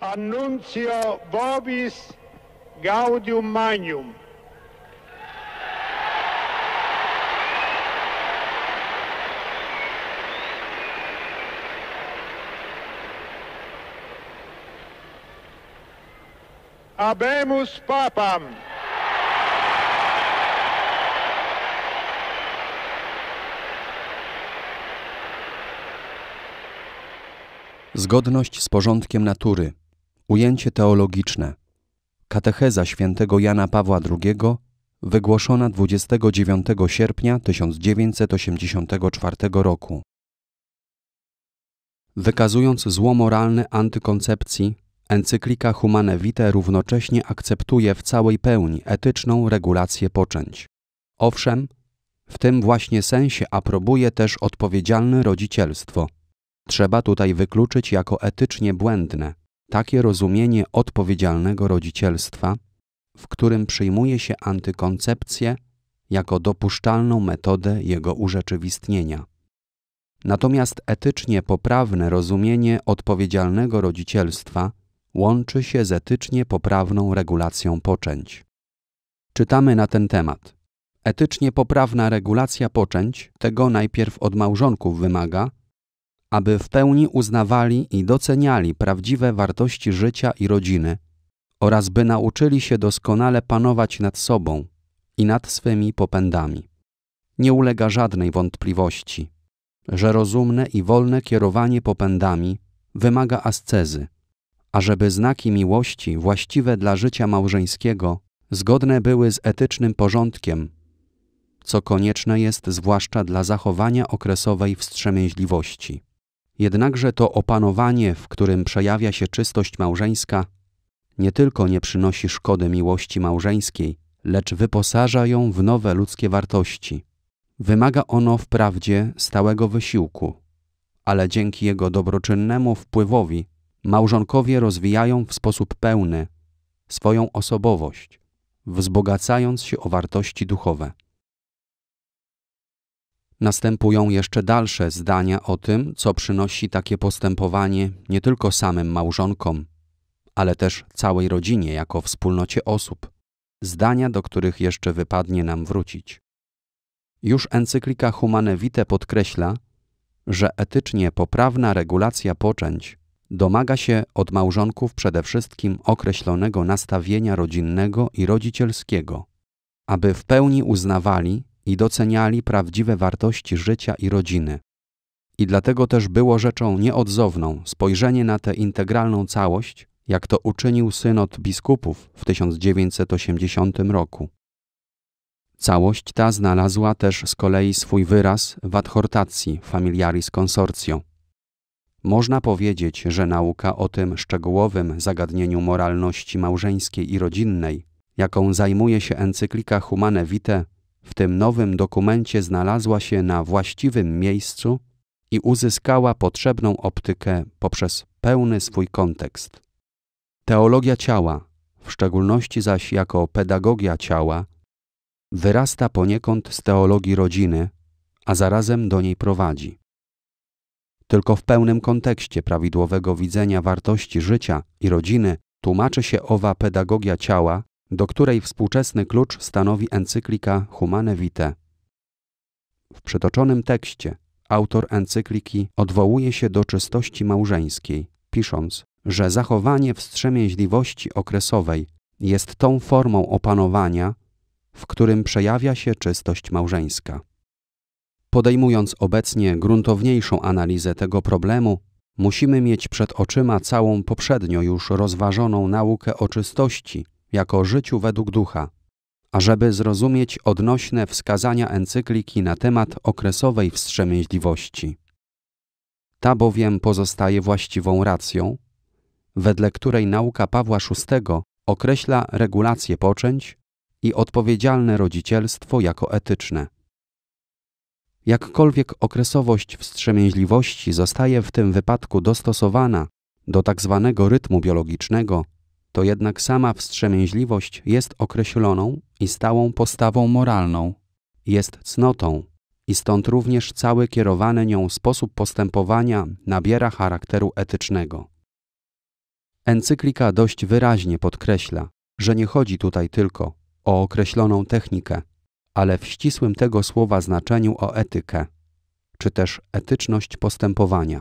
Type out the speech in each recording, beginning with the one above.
Annuncio vobis gaudium magnum. Habemus papam. Zgodność z porządkiem natury. Ujęcie teologiczne. Katecheza świętego Jana Pawła II, wygłoszona 29 sierpnia 1984 roku. Wykazując zło moralne antykoncepcji, encyklika Humane Vitae równocześnie akceptuje w całej pełni etyczną regulację poczęć. Owszem, w tym właśnie sensie aprobuje też odpowiedzialne rodzicielstwo – Trzeba tutaj wykluczyć jako etycznie błędne takie rozumienie odpowiedzialnego rodzicielstwa, w którym przyjmuje się antykoncepcję jako dopuszczalną metodę jego urzeczywistnienia. Natomiast etycznie poprawne rozumienie odpowiedzialnego rodzicielstwa łączy się z etycznie poprawną regulacją poczęć. Czytamy na ten temat. Etycznie poprawna regulacja poczęć tego najpierw od małżonków wymaga, aby w pełni uznawali i doceniali prawdziwe wartości życia i rodziny oraz by nauczyli się doskonale panować nad sobą i nad swymi popędami. Nie ulega żadnej wątpliwości, że rozumne i wolne kierowanie popędami wymaga ascezy, ażeby znaki miłości właściwe dla życia małżeńskiego zgodne były z etycznym porządkiem, co konieczne jest zwłaszcza dla zachowania okresowej wstrzemięźliwości. Jednakże to opanowanie, w którym przejawia się czystość małżeńska, nie tylko nie przynosi szkody miłości małżeńskiej, lecz wyposaża ją w nowe ludzkie wartości. Wymaga ono wprawdzie stałego wysiłku, ale dzięki jego dobroczynnemu wpływowi małżonkowie rozwijają w sposób pełny swoją osobowość, wzbogacając się o wartości duchowe. Następują jeszcze dalsze zdania o tym, co przynosi takie postępowanie nie tylko samym małżonkom, ale też całej rodzinie jako wspólnocie osób, zdania, do których jeszcze wypadnie nam wrócić. Już encyklika Humane Vitae podkreśla, że etycznie poprawna regulacja poczęć domaga się od małżonków przede wszystkim określonego nastawienia rodzinnego i rodzicielskiego, aby w pełni uznawali i doceniali prawdziwe wartości życia i rodziny. I dlatego też było rzeczą nieodzowną spojrzenie na tę integralną całość, jak to uczynił synod biskupów w 1980 roku. Całość ta znalazła też z kolei swój wyraz w adhortacji Familiaris Consortio. Można powiedzieć, że nauka o tym szczegółowym zagadnieniu moralności małżeńskiej i rodzinnej, jaką zajmuje się encyklika Humane Vitae, w tym nowym dokumencie znalazła się na właściwym miejscu i uzyskała potrzebną optykę poprzez pełny swój kontekst. Teologia ciała, w szczególności zaś jako pedagogia ciała, wyrasta poniekąd z teologii rodziny, a zarazem do niej prowadzi. Tylko w pełnym kontekście prawidłowego widzenia wartości życia i rodziny tłumaczy się owa pedagogia ciała do której współczesny klucz stanowi encyklika Humane Vitae. W przytoczonym tekście autor encykliki odwołuje się do czystości małżeńskiej, pisząc, że zachowanie wstrzemięźliwości okresowej jest tą formą opanowania, w którym przejawia się czystość małżeńska. Podejmując obecnie gruntowniejszą analizę tego problemu, musimy mieć przed oczyma całą poprzednio już rozważoną naukę o czystości, jako życiu według ducha, ażeby zrozumieć odnośne wskazania encykliki na temat okresowej wstrzemięźliwości. Ta bowiem pozostaje właściwą racją, wedle której nauka Pawła VI określa regulację poczęć i odpowiedzialne rodzicielstwo jako etyczne. Jakkolwiek okresowość wstrzemięźliwości zostaje w tym wypadku dostosowana do tak zwanego rytmu biologicznego, to jednak sama wstrzemięźliwość jest określoną i stałą postawą moralną, jest cnotą i stąd również cały kierowany nią sposób postępowania nabiera charakteru etycznego. Encyklika dość wyraźnie podkreśla, że nie chodzi tutaj tylko o określoną technikę, ale w ścisłym tego słowa znaczeniu o etykę, czy też etyczność postępowania.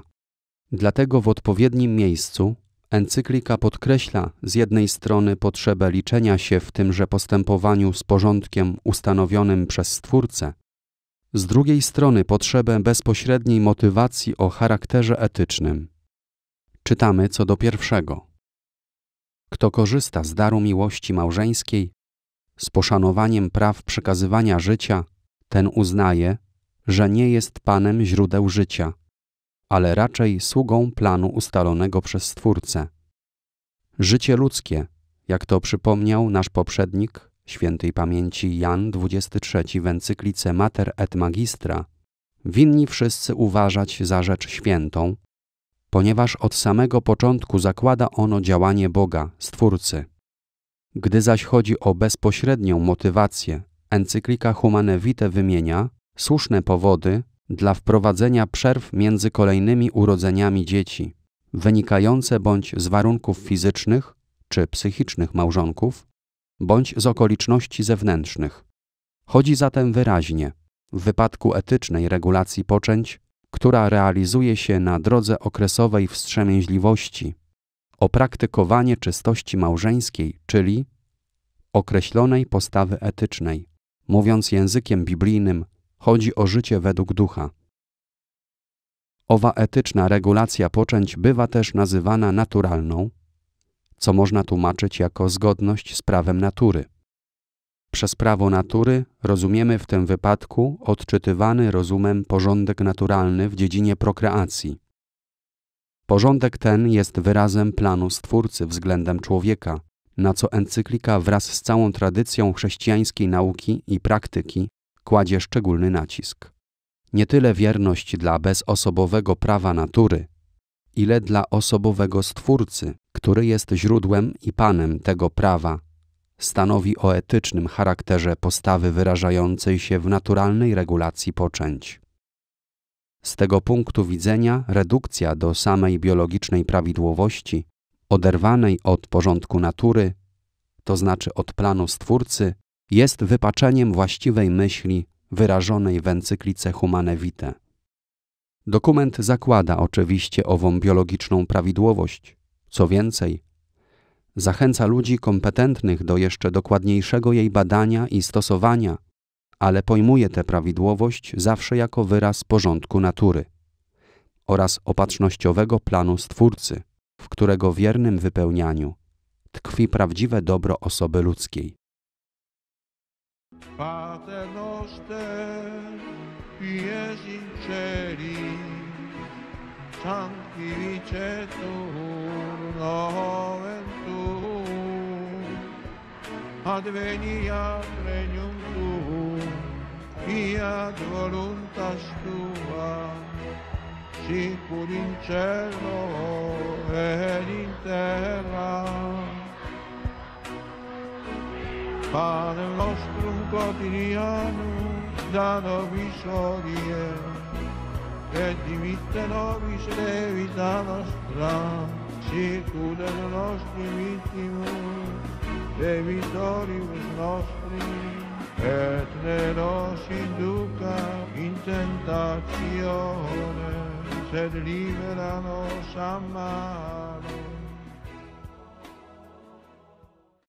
Dlatego w odpowiednim miejscu encyklika podkreśla z jednej strony potrzebę liczenia się w tymże postępowaniu z porządkiem ustanowionym przez Stwórcę, z drugiej strony potrzebę bezpośredniej motywacji o charakterze etycznym. Czytamy co do pierwszego. Kto korzysta z daru miłości małżeńskiej, z poszanowaniem praw przekazywania życia, ten uznaje, że nie jest panem źródeł życia, ale raczej sługą planu ustalonego przez Stwórcę. Życie ludzkie, jak to przypomniał nasz poprzednik, świętej pamięci Jan XXIII w encyklice Mater et Magistra, winni wszyscy uważać za rzecz świętą, ponieważ od samego początku zakłada ono działanie Boga, Stwórcy. Gdy zaś chodzi o bezpośrednią motywację, encyklika Humane Vitae wymienia słuszne powody dla wprowadzenia przerw między kolejnymi urodzeniami dzieci, wynikające bądź z warunków fizycznych czy psychicznych małżonków, bądź z okoliczności zewnętrznych. Chodzi zatem wyraźnie, w wypadku etycznej regulacji poczęć, która realizuje się na drodze okresowej wstrzemięźliwości, o praktykowanie czystości małżeńskiej, czyli określonej postawy etycznej. Mówiąc językiem biblijnym, chodzi o życie według ducha. Owa etyczna regulacja poczęć bywa też nazywana naturalną, co można tłumaczyć jako zgodność z prawem natury. Przez prawo natury rozumiemy w tym wypadku odczytywany rozumem porządek naturalny w dziedzinie prokreacji. Porządek ten jest wyrazem planu Stwórcy względem człowieka, na co encyklika wraz z całą tradycją chrześcijańskiej nauki i praktyki kładzie szczególny nacisk. Nie tyle wierność dla bezosobowego prawa natury, ile dla osobowego Stwórcy, który jest źródłem i panem tego prawa, stanowi o etycznym charakterze postawy wyrażającej się w naturalnej regulacji poczęć. Z tego punktu widzenia redukcja do samej biologicznej prawidłowości, oderwanej od porządku natury, to znaczy od planu Stwórcy, jest wypaczeniem właściwej myśli wyrażonej w encyklice Humane Vitae. Dokument zakłada oczywiście ową biologiczną prawidłowość. Co więcej, zachęca ludzi kompetentnych do jeszcze dokładniejszego jej badania i stosowania, ale pojmuje tę prawidłowość zawsze jako wyraz porządku natury oraz opatrznościowego planu Stwórcy, w którego wiernym wypełnianiu tkwi prawdziwe dobro osoby ludzkiej. Pater noster, pies in celi, sanctificetur nomen tuum, adveniat regnum tuum, fiat voluntas tua, sicur in cielo et in terra. Pane nostrum quotidianum da nobis odie, et dimitte nobis levita nostra, sicut et nostri vittimus, debitoribus nostri, et ne nos induca in tentatione, sed libera nos a.